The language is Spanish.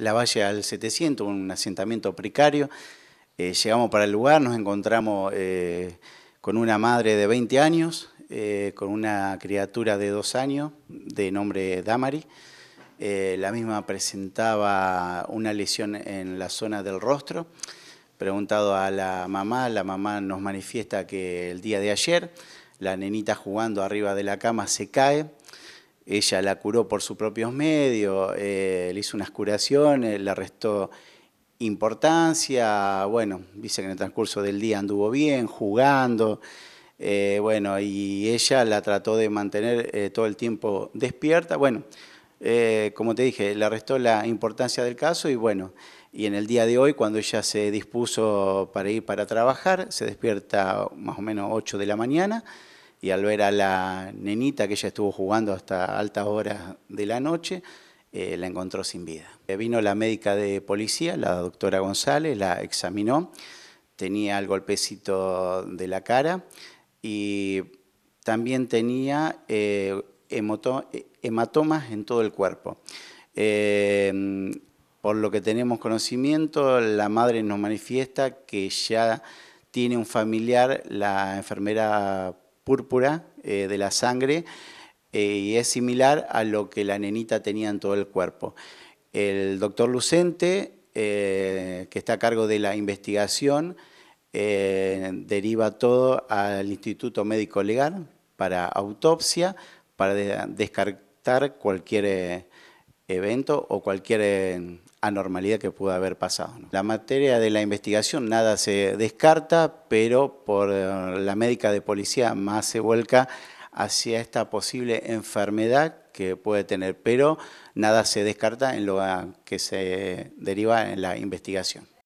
la Valle al 700, un asentamiento precario. Eh, llegamos para el lugar, nos encontramos eh, con una madre de 20 años, eh, con una criatura de dos años, de nombre Damari. la misma presentaba una lesión en la zona del rostro. Preguntado a la mamá, la mamá nos manifiesta que el día de ayer la nenita jugando arriba de la cama se cae, ella la curó por sus propios medios, eh, le hizo unas curaciones, le restó importancia, bueno, dice que en el transcurso del día anduvo bien, jugando, eh, bueno, y ella la trató de mantener eh, todo el tiempo despierta, bueno, como te dije, le restó la importancia del caso y bueno, y en el día de hoy, cuando ella se dispuso para ir para trabajar, se despierta más o menos 8 de la mañana, y al ver a la nenita que ella estuvo jugando hasta altas horas de la noche, eh, la encontró sin vida. Eh, vino la médica de policía, la doctora González, la examinó, tenía el golpecito de la cara y también tenía eh, hematomas en todo el cuerpo. por lo que tenemos conocimiento, la madre nos manifiesta que ya tiene un familiar, la enfermera púrpura eh, de la sangre eh, y es similar a lo que la nenita tenía en todo el cuerpo. El doctor Lucente, eh, que está a cargo de la investigación, deriva todo al Instituto Médico Legal para autopsia, para descartar cualquier evento o cualquier anormalidad que pueda haber pasado. La materia de la investigación nada se descarta, pero por la médica de policía más se vuelca hacia esta posible enfermedad que puede tener, pero nada se descarta en lo que se deriva en la investigación.